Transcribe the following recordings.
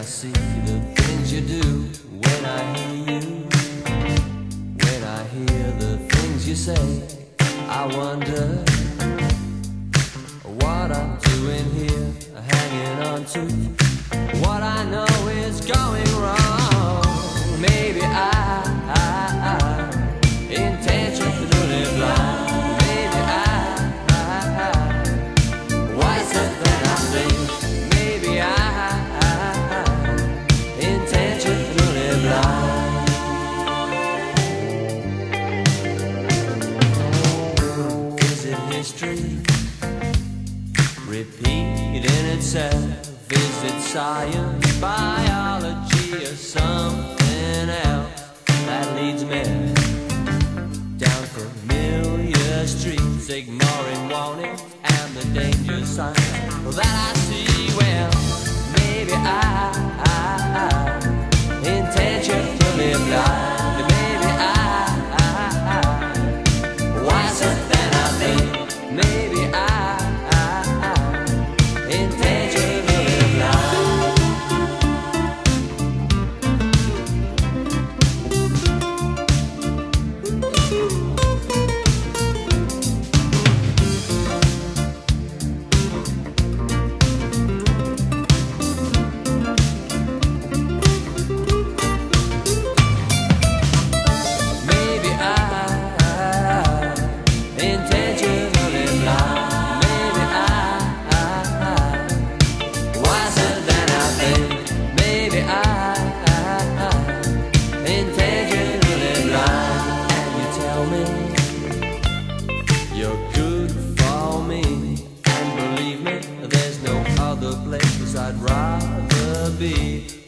I see the things you do, when I hear you, when I hear the things you say, I wonder what I'm doing here, hanging on to what I know is going wrong. Science, biology, or something else that leads me down familiar streets, ignoring warnings and the danger signs that I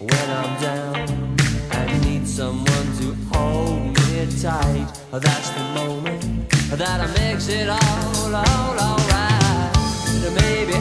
When I'm down, I need someone to hold me tight. That's the moment that I makes it all, all, alright. Maybe.